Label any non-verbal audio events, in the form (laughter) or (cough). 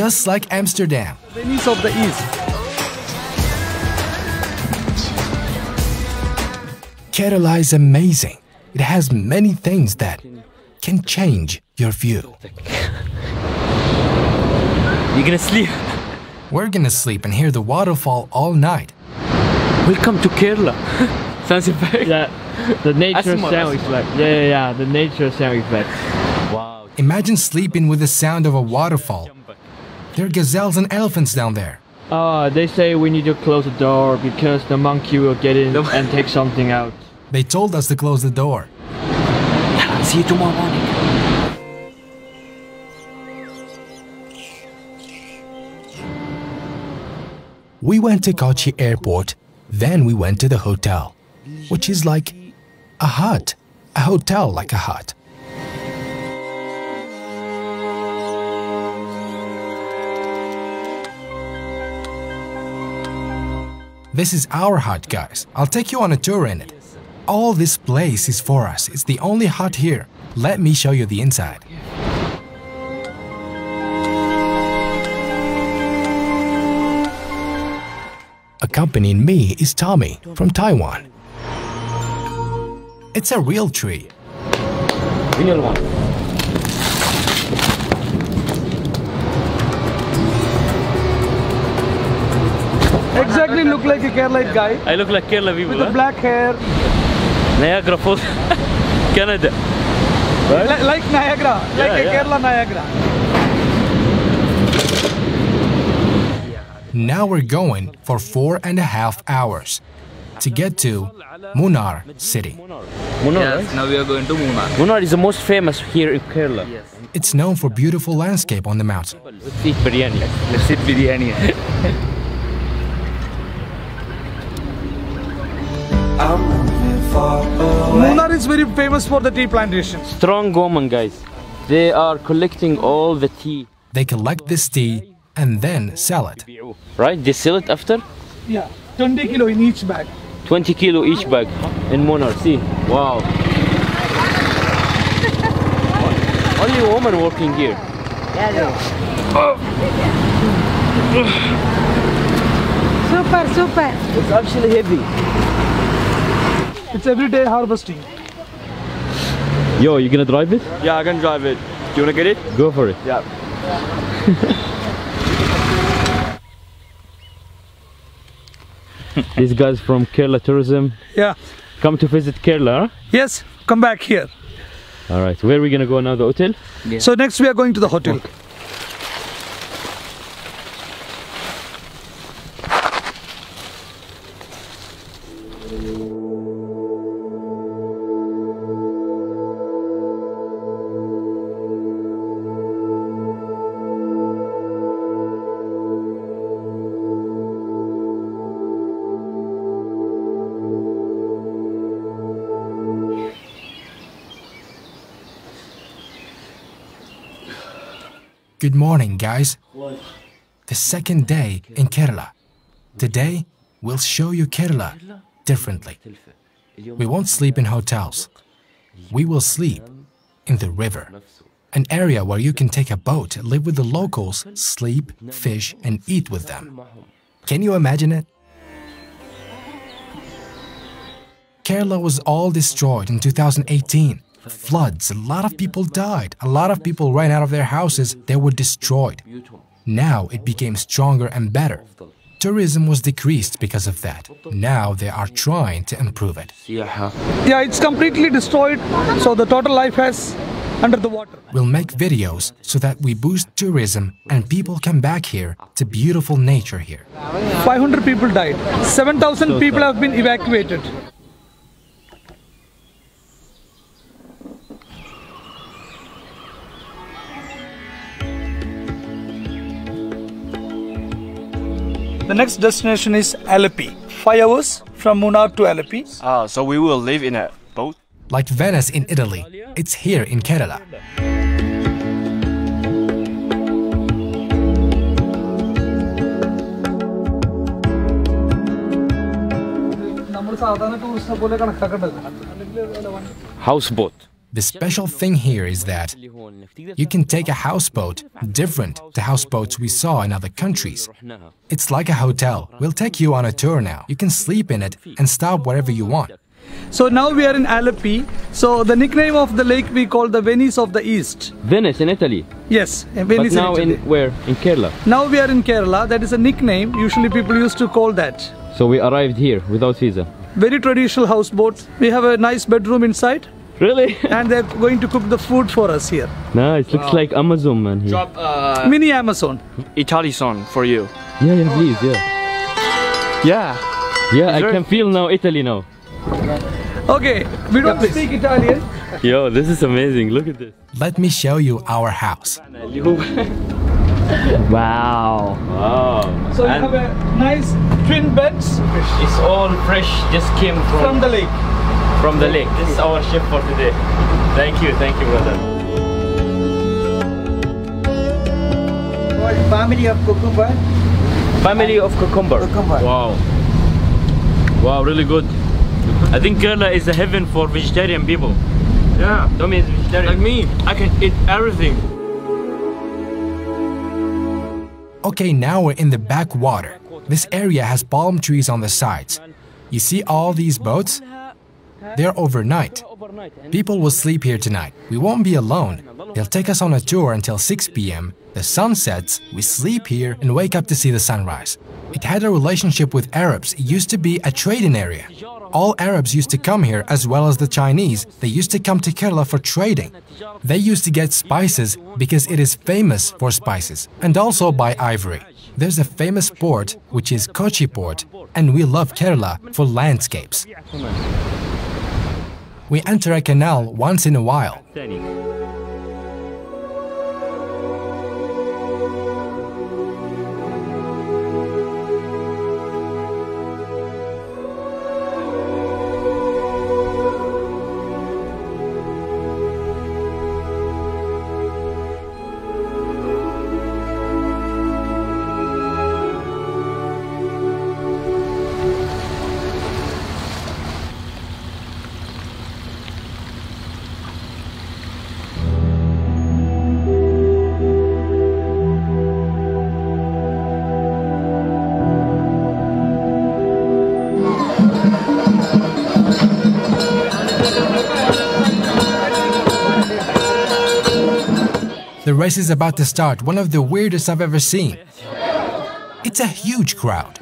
just like Amsterdam. Venice of the East. Kerala is amazing. It has many things that can change your view. You're gonna sleep. We're gonna sleep and hear the waterfall all night. Welcome to Kerala. (laughs) Zanzibar. Yeah, the nature Asthma, sound asthma. effect. Yeah, yeah, yeah, the nature sound effect. Wow. Imagine sleeping with the sound of a waterfall. There are gazelles and elephants down there. Uh, they say we need to close the door because the monkey will get in and take something out. They told us to close the door. See you tomorrow morning. We went to Kochi airport, then we went to the hotel, which is like a hut, a hotel like a hut. This is our hut, guys. I'll take you on a tour in it. All this place is for us. It's the only hut here. Let me show you the inside. Accompanying me is Tommy from Taiwan. It's a real tree. Real one. Look like a Kerala guy I look like Kerala people. with the huh? black hair, Niagara Falls. (laughs) Canada. li- like Niagara, like a yeah. Kerala Niagara. Now we're going for four and a half hours to get to Munnar city. Munnar, Yes, right? now we are going to Munnar. Munnar is the most famous here in Kerala. It's known for beautiful landscape on the mountain. Let's eat biryani. Let's eat biryani. (laughs) Munnar is very famous for the tea plantations. Strong woman, guys. They are collecting all the tea. They collect this tea and then sell it. Right? They sell it after Yeah, 20 kilo in each bag. 20 kilo each bag in Munnar. See? Wow. Only woman working here. Yeah. Oh. Super, super. It's actually heavy. It's everyday harvesting. Yo, you gonna drive it? Yeah, I can drive it. Do you wanna get it? Go for it. Yeah. (laughs) These guys from Kerala Tourism Yeah. come to visit Kerala. huh? Yes, come back here. All right, where are we gonna go now? The hotel? So next we are going to the hotel. Good morning, guys. The second day in Kerala. Today, we'll show you Kerala differently. We won't sleep in hotels. We will sleep in the river, an area where you can take a boat, live with the locals, sleep, fish, and eat with them. Can you imagine it? Kerala was all destroyed in 2018. Floods, a lot of people died. A lot of people ran out of their houses, they were destroyed. Now it became stronger and better. Tourism was decreased because of that. Now they are trying to improve it. Yeah, it's completely destroyed. So the total life has under the water. We'll make videos so that we boost tourism and people come back here to beautiful nature here. 500 people died. 7,000 people have been evacuated. The next destination is Alleppey, five hours from Munnar to Alleppey. Ah, so we will live in a boat? Like Venice in Italy, it's here in Kerala. Houseboat. The special thing here is that you can take a houseboat different to houseboats we saw in other countries. It's like a hotel. We'll take you on a tour now. You can sleep in it and stop wherever you want. So now we are in Alleppey. So the nickname of the lake we call the Venice of the East. Venice in Italy. Yes, eh, Venice But Venice now in in Italy. where? In Kerala. Now we are in Kerala. That is a nickname. Usually people used to call that. So we arrived here without visa. Very traditional houseboat. We have a nice bedroom inside, Really? (laughs) and they're going to cook the food for us here. nice. Looks like Amazon man here. Drop uh, Mini Amazon. Italy song for you. Yeah, yeah, please, yeah. Yeah. Yeah, I can feel now Italy now. Okay, we don't speak Italian. Yo, this is amazing. Look at this. Let me show you our house. (laughs) Wow. Wow. So we have a nice twin beds It's all fresh. Just came from from the lake. From the lake. This is our ship for today. Thank you, thank you, brother. family of cucumber. Family of cucumber. Cucumber. Wow. Wow, really good. I think Kerala is a heaven for vegetarian people. Yeah. Tommy is vegetarian. Like me, I can eat everything. Okay, now we're in the backwater. This area has palm trees on the sides. You see all these boats? They're overnight. People will sleep here tonight. We won't be alone. They'll take us on a tour until 6 p.m. The sun sets, we sleep here and wake up to see the sunrise. It had a relationship with Arabs. It used to be a trading area. All Arabs used to come here as well as the Chinese. They used to come to Kerala for trading. They used to get spices because it is famous for spices and also by ivory. There's a famous port which is Kochi port and we love Kerala for landscapes. We enter a canal once in a while. The race is about to start, one of the weirdest I've ever seen. It's a huge crowd.